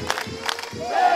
Yeah.